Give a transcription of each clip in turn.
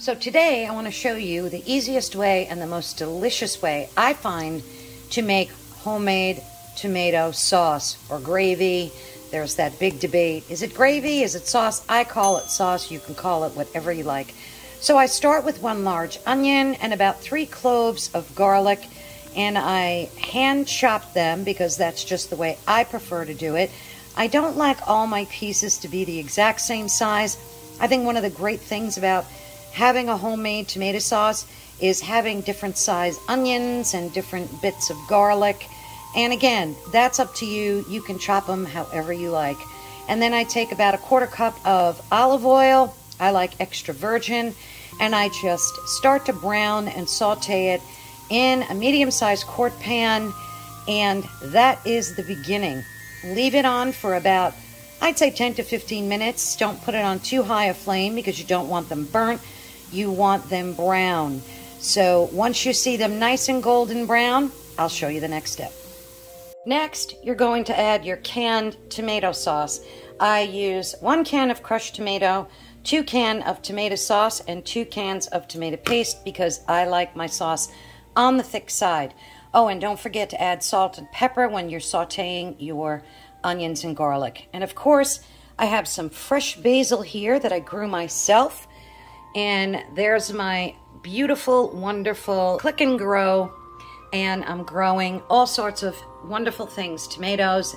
So today I want to show you the easiest way and the most delicious way I find to make homemade tomato sauce or gravy. There's that big debate. Is it gravy? Is it sauce? I call it sauce. You can call it whatever you like. So I start with one large onion and about three cloves of garlic and I hand chop them because that's just the way I prefer to do it. I don't like all my pieces to be the exact same size. I think one of the great things about having a homemade tomato sauce is having different size onions and different bits of garlic. And again, that's up to you. You can chop them however you like. And then I take about a quarter cup of olive oil. I like extra virgin. And I just start to brown and saute it in a medium-sized quart pan. And that is the beginning. Leave it on for about, I'd say 10 to 15 minutes. Don't put it on too high a flame because you don't want them burnt. You want them brown. So once you see them nice and golden brown, I'll show you the next step. Next, you're going to add your canned tomato sauce. I use one can of crushed tomato, two can of tomato sauce, and two cans of tomato paste because I like my sauce on the thick side. Oh, and don't forget to add salt and pepper when you're sauteing your onions and garlic. And of course, I have some fresh basil here that I grew myself. And there's my beautiful, wonderful Click and Grow. And I'm growing all sorts of wonderful things, tomatoes.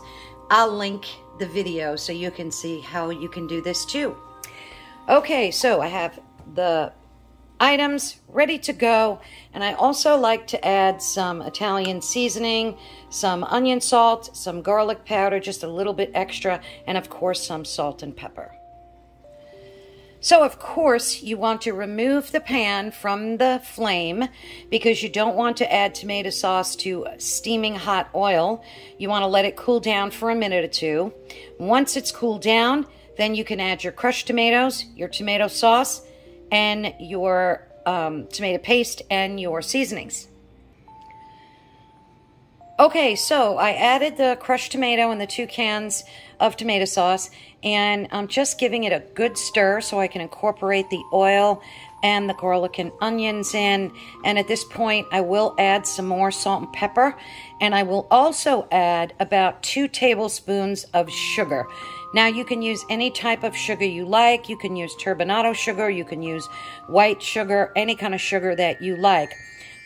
I'll link the video so you can see how you can do this too. Okay, so I have the items ready to go. And I also like to add some Italian seasoning, some onion salt, some garlic powder, just a little bit extra, and of course some salt and pepper. So of course you want to remove the pan from the flame because you don't want to add tomato sauce to steaming hot oil. You want to let it cool down for a minute or two. Once it's cooled down, then you can add your crushed tomatoes, your tomato sauce, and your um, tomato paste and your seasonings. Okay, so I added the crushed tomato and the two cans of tomato sauce, and I'm just giving it a good stir so I can incorporate the oil and the garlic and onions in. And at this point, I will add some more salt and pepper, and I will also add about two tablespoons of sugar. Now you can use any type of sugar you like. You can use turbinado sugar, you can use white sugar, any kind of sugar that you like.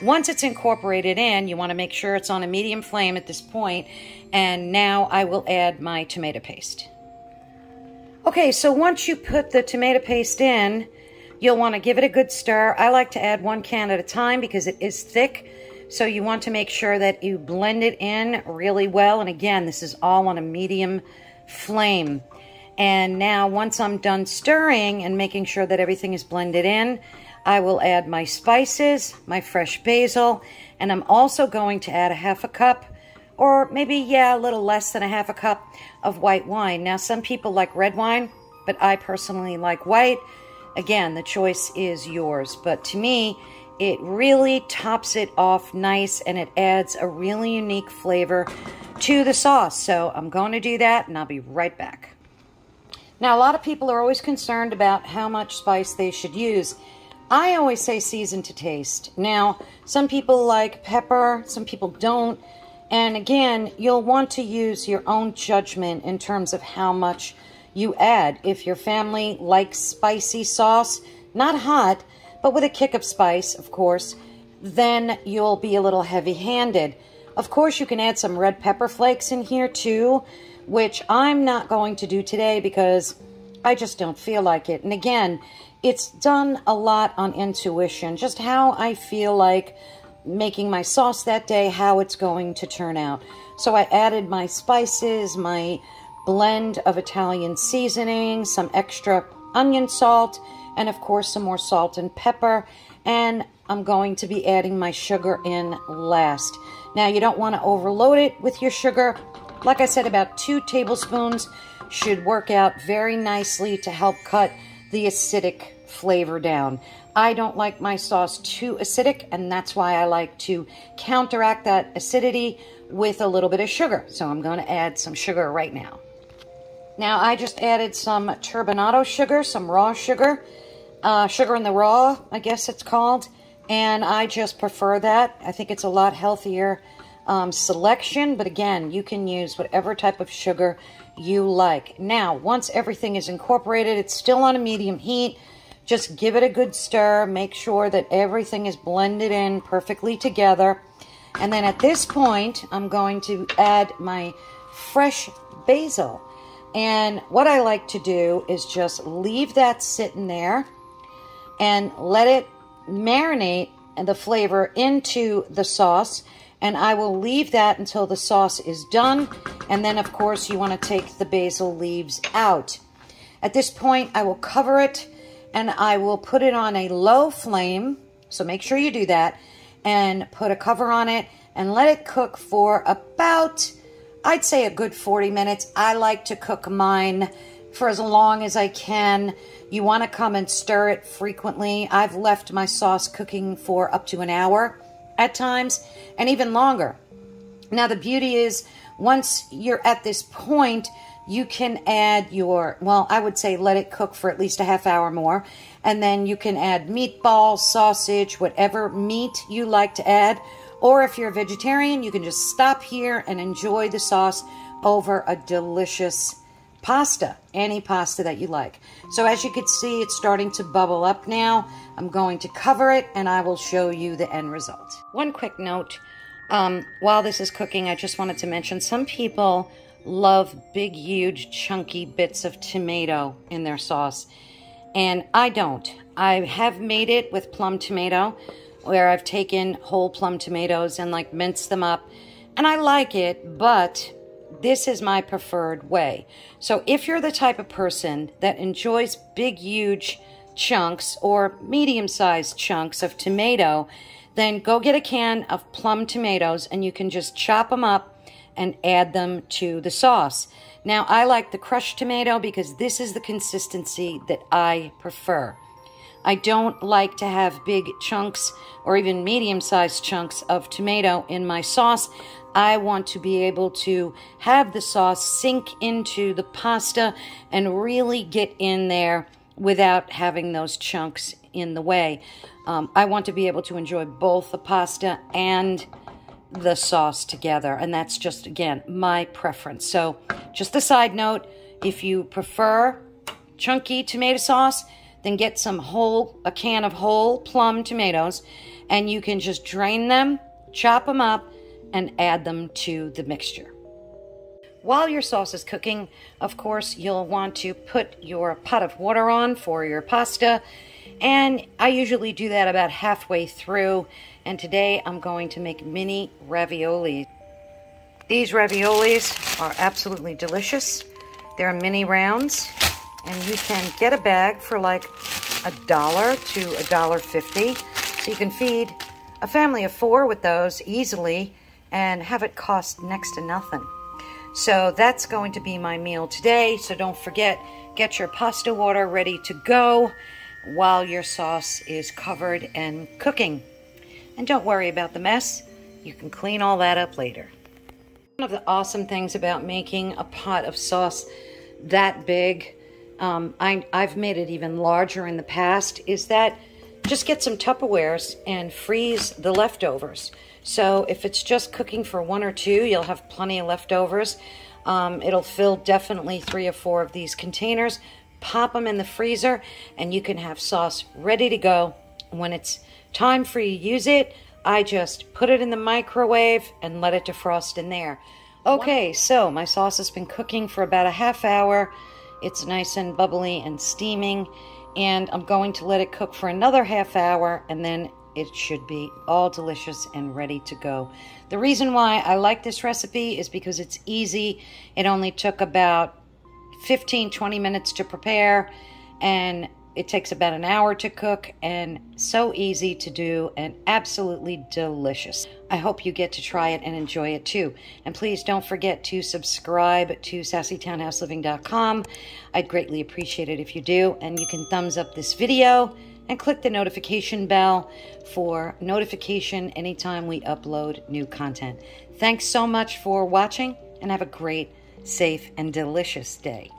Once it's incorporated in, you want to make sure it's on a medium flame at this point. And now I will add my tomato paste. Okay, so once you put the tomato paste in, you'll want to give it a good stir. I like to add one can at a time because it is thick. So you want to make sure that you blend it in really well. And again, this is all on a medium flame. And now once I'm done stirring and making sure that everything is blended in, I will add my spices, my fresh basil, and I'm also going to add a half a cup or maybe, yeah, a little less than a half a cup of white wine. Now, some people like red wine, but I personally like white. Again, the choice is yours. But to me, it really tops it off nice and it adds a really unique flavor to the sauce. So I'm going to do that and I'll be right back. Now, a lot of people are always concerned about how much spice they should use. I always say season to taste. Now, some people like pepper, some people don't. And again, you'll want to use your own judgment in terms of how much you add. If your family likes spicy sauce, not hot, but with a kick of spice, of course, then you'll be a little heavy-handed. Of course, you can add some red pepper flakes in here too, which I'm not going to do today because I just don't feel like it. And again, it's done a lot on intuition, just how I feel like making my sauce that day, how it's going to turn out. So I added my spices, my blend of Italian seasoning, some extra onion salt, and of course some more salt and pepper. And I'm going to be adding my sugar in last. Now you don't want to overload it with your sugar. Like I said, about two tablespoons should work out very nicely to help cut the acidic flavor down. I don't like my sauce too acidic, and that's why I like to counteract that acidity with a little bit of sugar. So I'm going to add some sugar right now. Now I just added some turbinado sugar, some raw sugar. uh, sugar in the raw, I guess it's called. And I just prefer that. I think it's a lot healthier um, selection. But again, you can use whatever type of sugar you like. Now, once everything is incorporated, it's still on a medium heat. Just give it a good stir. Make sure that everything is blended in perfectly together. And then at this point, I'm going to add my fresh basil. And what I like to do is just leave that sitting there and let it marinate and the flavor into the sauce. And I will leave that until the sauce is done. And then, of course, you want to take the basil leaves out. At this point, I will cover it and I will put it on a low flame. So make sure you do that and put a cover on it and let it cook for about, I'd say a good 40 minutes. I like to cook mine for as long as I can. You want to come and stir it frequently. I've left my sauce cooking for up to an hour at times and even longer. Now, the beauty is once you're at this point, you can add your, well, I would say let it cook for at least a half hour more. And then you can add meatballs, sausage, whatever meat you like to add. Or if you're a vegetarian, you can just stop here and enjoy the sauce over a delicious pasta, any pasta that you like. So as you can see, it's starting to bubble up now. I'm going to cover it and I will show you the end result. One quick note, um, while this is cooking, I just wanted to mention some people love big, huge, chunky bits of tomato in their sauce. And I don't. I have made it with plum tomato, where I've taken whole plum tomatoes and like minced them up. And I like it, but this is my preferred way. So if you're the type of person that enjoys big, huge chunks or medium sized chunks of tomato, then go get a can of plum tomatoes and you can just chop them up and add them to the sauce. Now, I like the crushed tomato because this is the consistency that I prefer. I don't like to have big chunks or even medium sized chunks of tomato in my sauce. I want to be able to have the sauce sink into the pasta and really get in there without having those chunks in the way. Um, I want to be able to enjoy both the pasta and the sauce together. And that's just, again, my preference. So, just a side note if you prefer chunky tomato sauce, then get some whole, a can of whole plum tomatoes, and you can just drain them, chop them up, and add them to the mixture. While your sauce is cooking, of course, you'll want to put your pot of water on for your pasta. And I usually do that about halfway through and today I'm going to make mini ravioli. These raviolis are absolutely delicious. They're mini rounds and you can get a bag for like a dollar to a dollar fifty. So you can feed a family of four with those easily and have it cost next to nothing. So that's going to be my meal today. So don't forget, get your pasta water ready to go while your sauce is covered and cooking. And don't worry about the mess. You can clean all that up later. One of the awesome things about making a pot of sauce that big, um, I, I've made it even larger in the past, is that just get some Tupperwares and freeze the leftovers. So if it's just cooking for one or two, you'll have plenty of leftovers. Um, it'll fill definitely three or four of these containers. Pop them in the freezer, and you can have sauce ready to go when it's time for you to use it, I just put it in the microwave and let it defrost in there. Okay, so my sauce has been cooking for about a half hour. It's nice and bubbly and steaming, and I'm going to let it cook for another half hour, and then it should be all delicious and ready to go. The reason why I like this recipe is because it's easy. It only took about 15 20 minutes to prepare, and it takes about an hour to cook and so easy to do and absolutely delicious. I hope you get to try it and enjoy it too. And please don't forget to subscribe to sassytownhouseliving.com. I'd greatly appreciate it if you do. And you can thumbs up this video and click the notification bell for notification anytime we upload new content. Thanks so much for watching and have a great, safe, and delicious day.